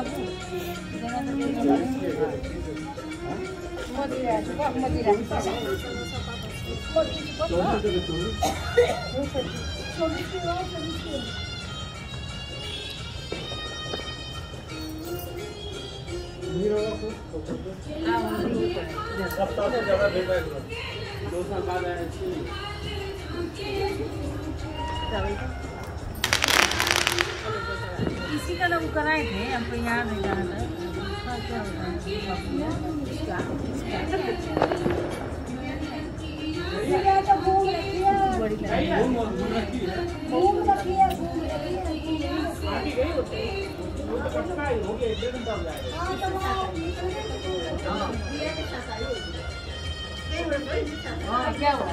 इसी का लोग कराए थे हमको याद नहीं रहा था हाँ, क्या होता है इसका इसका बड़ी लगी। हाँ क्या हुआ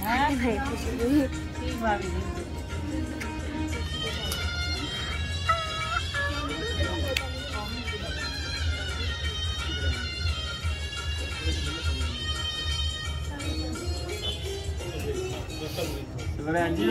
हाँ ठीक भाभी sebenarnya anjir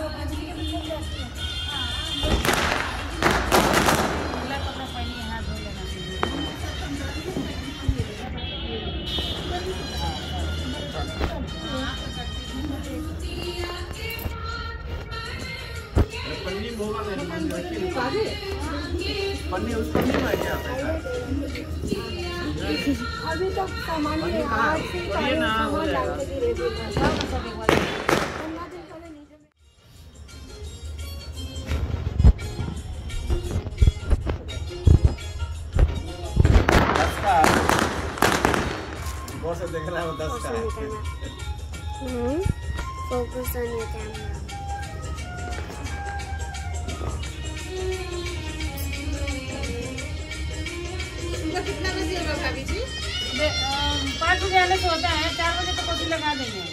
पन्नी रखी पन्नी उसको नहीं है। क्या अभी तक सामान पन्नी कहाँ है? पन्नी ना हो। जाएगा दस का गौर से देख रहा है वो दस का है फोकस ऑन योर कैमरा दे- जी पाँच बजे आने से होता है चार बजे तो कॉफ़ी लगा देंगे।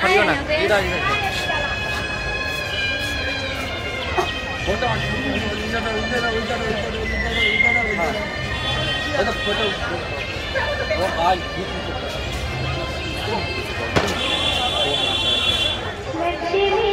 Ini ना इधर इधर. फ़ोटो इधर इधर इधर इधर इधर इधर इधर फ़ोटो वो आज लक्ष्मी